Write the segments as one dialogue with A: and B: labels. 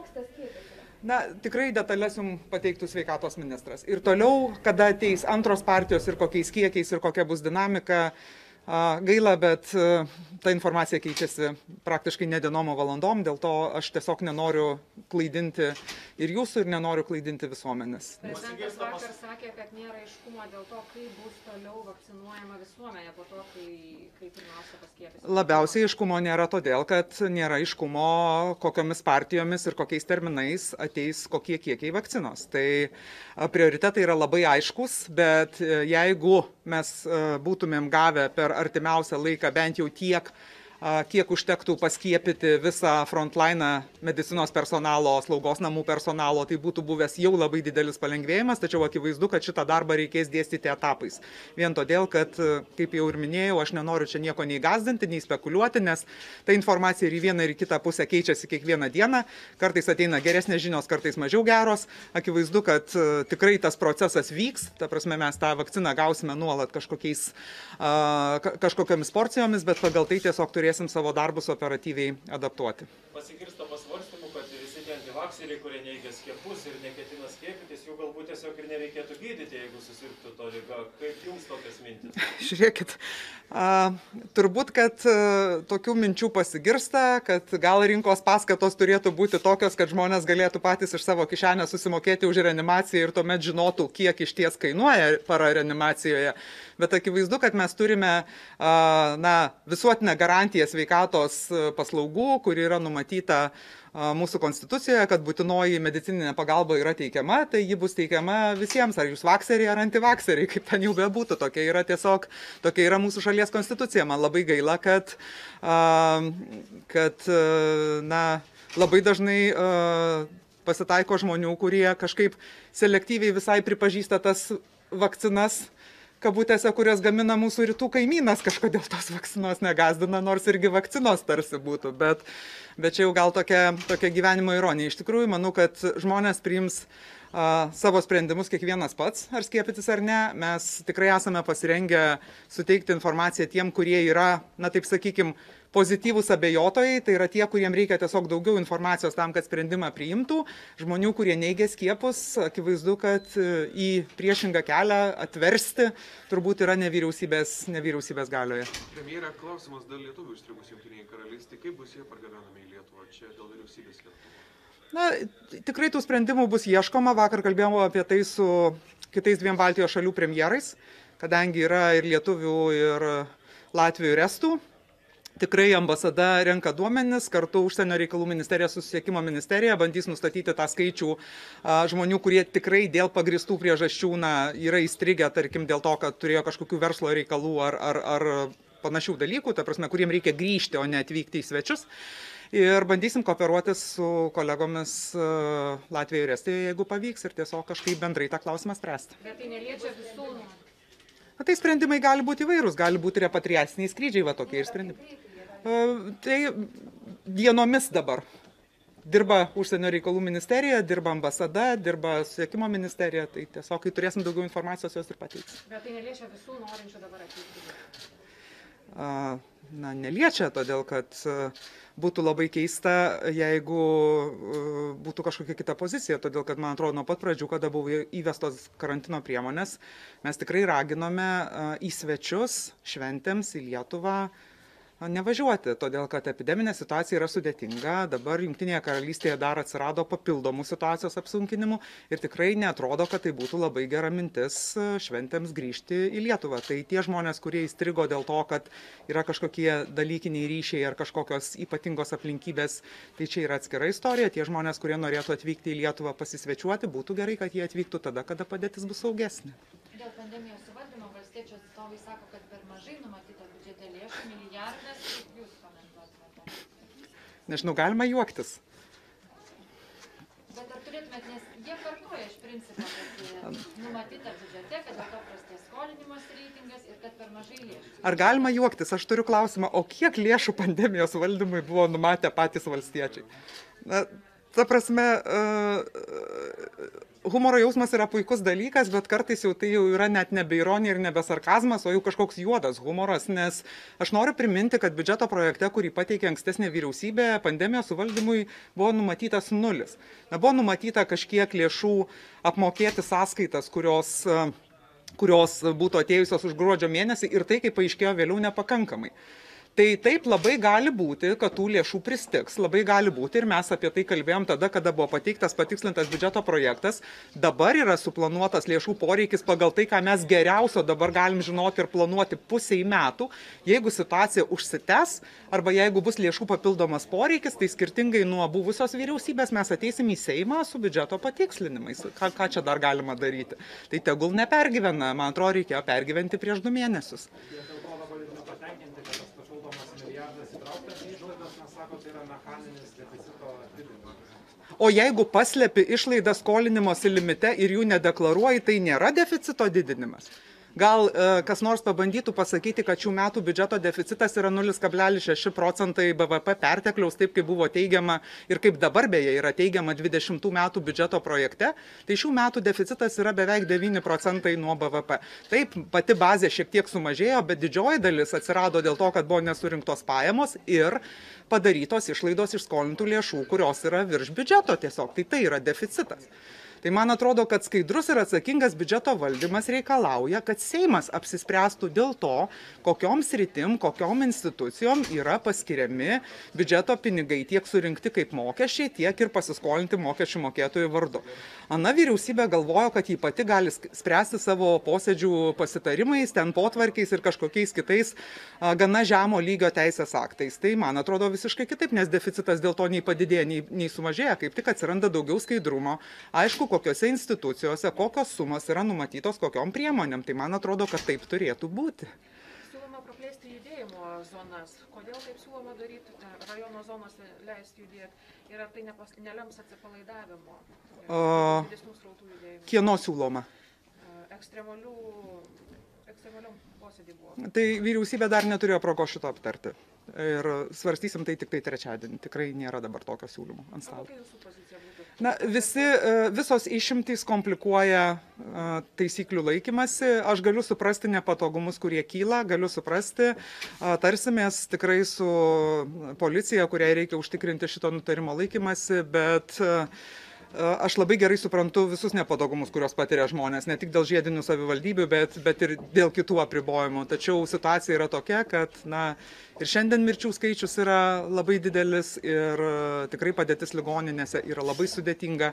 A: Koks tas kiekis yra?
B: Na, tikrai detalės jums pateiktų sveikatos ministras. Ir toliau, kada ateis antros partijos ir kokiais kiekiais ir kokia bus dinamika, gaila, bet a, ta informacija keičiasi praktiškai ne dienom, o valandom, dėl to aš tiesiog nenoriu klaidinti ir jūsų, ir nenoriu klaidinti visuomenės.
A: Prezidentas vakar sakė, kad nėra aiškumo dėl to, kaip bus toliau vakcinuojama visuomenė po to, kai, kai pirmiausia paskiepys.
B: Labiausiai aiškumo nėra todėl, kad nėra aiškumo, kokiomis partijomis ir kokiais terminais ateis kokie kiekiai vakcinos. Tai prioritetai yra labai aiškus, bet e, jeigu mes e, būtumėm gavę per artimiausią laiką bent jau tiek, kiek užtektų paskiepyti visą frontliną medicinos personalo, slaugos namų personalo, tai būtų buvęs jau labai didelis palengvėjimas, tačiau akivaizdu, kad šitą darbą reikės dėstyti etapais. Vien todėl, kad, e, kaip jau ir minėjau, aš nenoriu čia nieko nei gazdinti, nei spekuliuoti, nes ta informacija ir į vieną ir į kitą pusę keičiasi kiekvieną dieną. Kartais ateina geresnės žinios, kartais mažiau geros. Akivaizdu, kad e, tikrai tas procesas vyks, ta prasme mes tą vakciną gausime nuolat kažkokiais, a, ka- kažkokiamis porcijomis, bet pagal tai tiesiog turėsim savo darbus operatyviai adaptuoti.
C: pasigirsta pasvarstymų, kad visi antivakseriai, kurie neigia skiepus ir neketina skiepytis, jų galbūt tiesiog ir nereikėtų gydyti, jeigu susirgtų to lyga. Kaip jums tokias mintis?
B: Žiūrėkit, a, turbūt, kad a, tokių minčių pasigirsta, kad gal rinkos paskatos turėtų būti tokios, kad žmonės galėtų patys iš savo kišenės susimokėti už reanimaciją ir tuomet žinotų, kiek iš ties kainuoja para reanimacijoje. Bet akivaizdu, kad mes turime a, na, visuotinę garantiją sveikatos a, paslaugų, kuri yra numatyta mūsų konstitucijoje, kad būtinoji medicininė pagalba yra teikiama, tai ji bus teikiama visiems, ar jūs vakseriai, ar antivakseriai, kaip ten jau bebūtų. Tokia yra tiesiog, tokia yra mūsų šalies konstitucija. Man labai gaila, kad, a, kad a, na, labai dažnai a, pasitaiko žmonių, kurie kažkaip selektyviai visai pripažįsta tas vakcinas kabutėse, kurias gamina mūsų rytų kaimynas, kažkodėl tos vakcinos negazdina, nors irgi vakcinos tarsi būtų. Bet, bet čia jau gal tokia, tokia gyvenimo ironija. Iš tikrųjų, manau, kad žmonės priims a, savo sprendimus kiekvienas pats, ar skiepytis ar ne. Mes tikrai esame pasirengę suteikti informaciją tiem, kurie yra, na taip sakykime, pozityvūs abejotojai, tai yra tie, kuriems reikia tiesiog daugiau informacijos tam, kad sprendimą priimtų. Žmonių, kurie neigia skiepus, akivaizdu, kad e, į priešingą kelią atversti turbūt yra nevyriausybės, nevyriausybės galioje.
D: Premjera, klausimas dėl lietuvių įstrigusių Junktinėje karalystėje. Kaip bus jie pargabenami į Lietuvą čia dėl vyriausybės lėktuvų?
B: Na, tikrai tų sprendimų bus ieškoma. Vakar kalbėjome apie tai su kitais dviem Baltijos šalių premjerais, kadangi yra ir lietuvių, ir latvių, ir estų. Tikrai ambasada renka duomenis, kartu užsienio reikalų ministerija, susisiekimo ministerija bandys nustatyti tą skaičių a, žmonių, kurie tikrai dėl pagristų priežasčių na, yra įstrigę, tarkim, dėl to, kad turėjo kažkokių verslo reikalų ar, ar, ar panašių dalykų, ta prasme, kuriem reikia grįžti, o ne atvykti į svečius. Ir bandysim kooperuotis su kolegomis a, Latvijoje ir Estijoje, jeigu pavyks, ir tiesiog kažkaip bendrai tą klausimą spręsti.
A: Bet tai neliečia visų.
B: Na, tai sprendimai gali būti įvairūs, gali būti repatriaciniai skrydžiai, va tokie ir sprendimai. E, Tai dienomis dabar dirba užsienio reikalų ministerija, dirba ambasada, dirba susiekimo ministerija, tai tiesiog, kai turėsim daugiau informacijos, jos ir pateiks.
A: Bet tai neliečia visų norinčių dabar atvykti.
B: Na, neliečia, todėl kad būtų labai keista, jeigu būtų kažkokia kita pozicija, todėl kad, man atrodo, nuo pat pradžių, kada buvo įvestos karantino priemonės, mes tikrai raginome į svečius šventėms į Lietuvą nevažiuoti, todėl kad epideminė situacija yra sudėtinga, dabar Junktinėje karalystėje dar atsirado papildomų situacijos apsunkinimų ir tikrai netrodo, kad tai būtų labai gera mintis a, šventėms grįžti į Lietuvą. Tai tie žmonės, kurie įstrigo dėl to, kad yra kažkokie dalykiniai ryšiai ar kažkokios ypatingos aplinkybės, tai čia yra atskira istorija. Tie žmonės, kurie norėtų atvykti į Lietuvą pasisvečiuoti, būtų gerai, kad jie atvyktų tada, kada padėtis bus saugesnė.
E: Dėl pandemijos suvaldymo valstiečių atstovai sako, kad per mažai numatyta biudžete lėšų milijardas. Kaip jūs komentuotumėte?
B: Nežinau, galima juoktis.
E: Bet ar turėtumėt, nes jie kartuoja iš principo, kad e, numatyta biudžete, kad dėl to prastės skolinimas reitingas ir kad per mažai lėšų.
B: Ar galima juoktis? Aš turiu klausimą, o kiek lėšų pandemijos valdymui buvo numatę patys valstiečiai? Na, ta prasme, humoro jausmas yra puikus dalykas, bet kartais jau tai jau yra net nebe ironija ir nebe sarkazmas, o jau kažkoks juodas humoras, nes aš noriu priminti, kad biudžeto projekte, kurį pateikė ankstesnė vyriausybė, pandemijos suvaldymui buvo numatytas nulis. Na, buvo numatyta kažkiek lėšų apmokėti sąskaitas, kurios kurios būtų atėjusios už gruodžio mėnesį ir tai, kaip paaiškėjo vėliau, nepakankamai. Tai taip labai gali būti, kad tų lėšų pristiks, labai gali būti ir mes apie tai kalbėjom tada, kada buvo pateiktas patikslintas biudžeto projektas. Dabar yra suplanuotas lėšų poreikis pagal tai, ką mes geriausio dabar galim žinoti ir planuoti pusiai metų. Jeigu situacija užsitęs arba jeigu bus lėšų papildomas poreikis, tai skirtingai nuo buvusios vyriausybės mes ateisim į Seimą su biudžeto patikslinimais. Ką, ką čia dar galima daryti? Tai tegul nepergyvena, man atrodo, reikėjo pergyventi prieš du mėnesius.
F: Jie dėl to labai nepatenkinti, kad tas papildomas milijardas įtrauktas į išlaidas, nes sako, tai yra mechaninis deficito didinimas.
B: O jeigu paslepi išlaidą skolinimosi limite ir jų nedeklaruoji, tai nėra deficito didinimas. Gal e, kas nors pabandytų pasakyti, kad šių metų biudžeto deficitas yra 0,6 procentai BVP pertekliaus, taip kaip buvo teigiama ir kaip dabar beje yra teigiama 20 metų biudžeto projekte, tai šių metų deficitas yra beveik 9 procentai nuo BVP. Taip, pati bazė šiek tiek sumažėjo, bet didžioji dalis atsirado dėl to, kad buvo nesurinktos pajamos ir padarytos išlaidos iš skolintų lėšų, kurios yra virš biudžeto tiesiog. Tai tai yra deficitas. Tai man atrodo, kad skaidrus ir atsakingas biudžeto valdymas reikalauja, kad Seimas apsispręstų dėl to, kokiom sritim, kokiom institucijom yra paskiriami biudžeto pinigai tiek surinkti kaip mokesčiai, tiek ir pasiskolinti mokesčių mokėtojų vardu. Ana vyriausybė galvojo, kad jį pati gali spręsti savo posėdžių pasitarimais, ten potvarkiais ir kažkokiais kitais gana žemo lygio teisės aktais. Tai man atrodo visiškai kitaip, nes deficitas dėl to nei padidėja, nei, nei sumažėja, kaip tik atsiranda daugiau skaidrumo. Aišku, kokiose institucijose kokios sumos yra numatytos kokiom priemonėm. Tai man atrodo, kad taip turėtų būti.
A: Siūloma praplėsti judėjimo zonas. Kodėl taip siūloma daryti, ne, rajono zonose leisti judėti? Ir ar tai nepas, nelems atsipalaidavimo?
B: O,
A: srautų judėjimo.
B: Kieno siūloma?
A: E, Ekstremalių, ekstremaliam posėdį buvo.
B: Tai vyriausybė dar neturėjo progo šito aptarti. Ir svarstysim tai tik tai trečiadienį. Tikrai nėra dabar tokio siūlymo ant stalo. Na, visi, e, visos išimtys komplikuoja e, taisyklių laikymasi. Aš galiu suprasti nepatogumus, kurie kyla, galiu suprasti. A, Tarsimės tikrai su policija, kuriai reikia užtikrinti šito nutarimo laikymasi, bet e, Aš labai gerai suprantu visus nepatogumus, kuriuos patiria žmonės, ne tik dėl žiedinių savivaldybių, bet, bet ir dėl kitų apribojimų. Tačiau situacija yra tokia, kad na, ir šiandien mirčių skaičius yra labai didelis ir e, tikrai padėtis ligoninėse yra labai sudėtinga.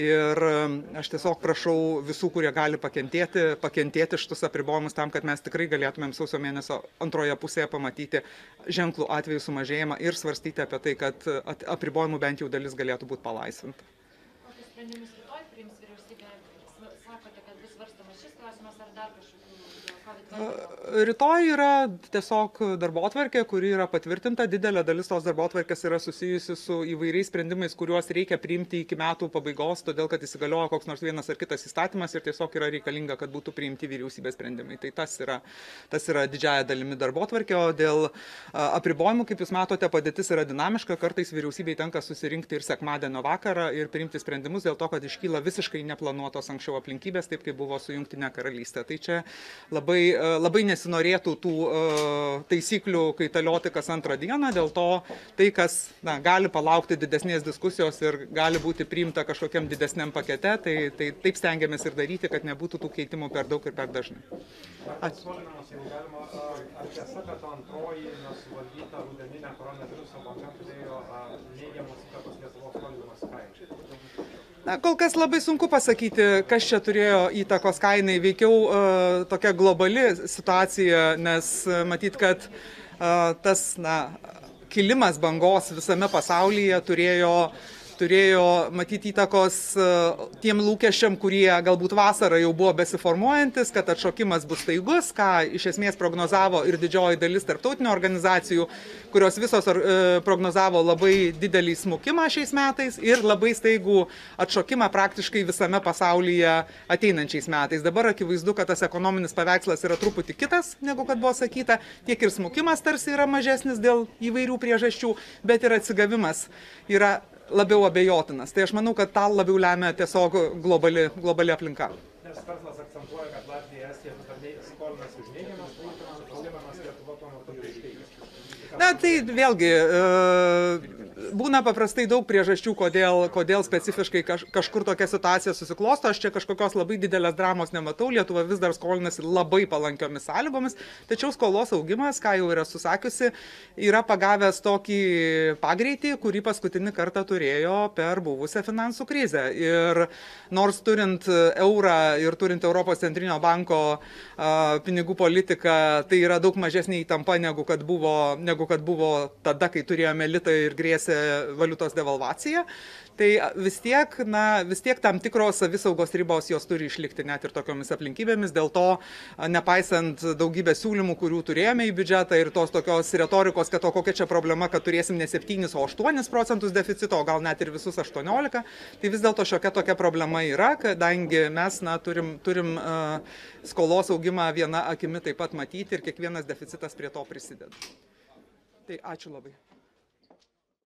B: Ir e, aš tiesiog prašau visų, kurie gali pakentėti, pakentėti šitus apribojimus tam, kad mes tikrai galėtumėm sausio mėnesio antroje pusėje pamatyti ženklų atvejų sumažėjimą ir svarstyti apie tai, kad apribojimų bent jau dalis galėtų būti palaisvinta.
E: Sprendimus rytoj priims vyriausybė? Sakote, kad bus svarstamas šis klausimas ar dar kažkokių dėl COVID?
B: Rytoj yra tiesiog darbo atvarkė, kuri yra patvirtinta. Didelė dalis tos darbo atvarkės yra susijusi su įvairiais sprendimais, kuriuos reikia priimti iki metų pabaigos, todėl kad įsigalioja koks nors vienas ar kitas įstatymas ir tiesiog yra reikalinga, kad būtų priimti vyriausybės sprendimai. Tai tas yra, tas yra didžiaja dalimi darbo atvarkė, o dėl apribojimų, kaip jūs matote, padėtis yra dinamiška. Kartais vyriausybei tenka susirinkti ir sekmadienio vakarą ir priimti sprendimus dėl to, kad iškyla visiškai neplanuotos anksčiau aplinkybės, taip kaip buvo su Junktinė karalystė. Tai čia labai, labai nesinorėtų tų a, taisyklių kaitalioti kas antrą dieną, dėl to tai, kas na, gali palaukti didesnės diskusijos ir gali būti priimta kažkokiam didesniam pakete, tai, tai taip stengiamės ir daryti, kad nebūtų tų keitimų per daug ir per dažnai. Ačiū.
F: Neigiamos įtakos Lietuvos skolinimosi kainai?
B: Na, kol kas labai sunku pasakyti, kas čia turėjo įtakos kainai. Veikiau uh, tokia globali situacija, nes uh, matyt, kad uh, tas na, kilimas bangos visame pasaulyje turėjo turėjo matyti įtakos e, tiem lūkesčiam, kurie galbūt vasarą jau buvo besiformuojantis, kad atšokimas bus staigus, ką iš esmės prognozavo ir didžioji dalis tarptautinių organizacijų, kurios visos e, prognozavo labai didelį smukimą šiais metais ir labai staigų atšokimą praktiškai visame pasaulyje ateinančiais metais. Dabar akivaizdu, kad tas ekonominis paveikslas yra truputį kitas, negu kad buvo sakyta, tiek ir smukimas tarsi yra mažesnis dėl įvairių priežasčių, bet ir atsigavimas yra labiau abejotinas. Tai aš manau, kad tą labiau lemia tiesiog globali, globali aplinka.
F: Nes verslas akcentuoja, kad Latvija, Estija skolinasi už neigiamas palūkanas, o draugiamas Lietuva tuo metu jau išteigia.
B: Na, tai vėlgi, e, būna paprastai daug priežasčių, kodėl, kodėl specifiškai kaž, kažkur tokia situacija susiklosto. Aš čia kažkokios labai didelės dramos nematau. Lietuva vis dar skolinasi labai palankiomis sąlygomis, tačiau skolos augimas, ką jau yra susakiusi, yra pagavęs tokį pagreitį, kurį paskutinį kartą turėjo per buvusią finansų krizę. Ir nors turint eurą ir turint Europos centrinio banko a, pinigų politiką, tai yra daug mažesnė įtampa negu kad buvo, negu kad buvo tada, kai turėjome litą ir grėsė valiutos devalvacija. Tai vis tiek, na, vis tiek tam tikros savisaugos ribos jos turi išlikti net ir tokiomis aplinkybėmis. Dėl to, nepaisant daugybės siūlymų, kurių turėjome į biudžetą ir tos tokios retorikos, kad o kokia čia problema, kad turėsim ne 7, o 8 procentus deficito, o gal net ir visus 18, tai vis dėlto šiokia tokia problema yra, kadangi mes na, turim, turim uh, skolos augimą viena akimi taip pat matyti ir kiekvienas deficitas prie to prisideda. Tai ačiū labai.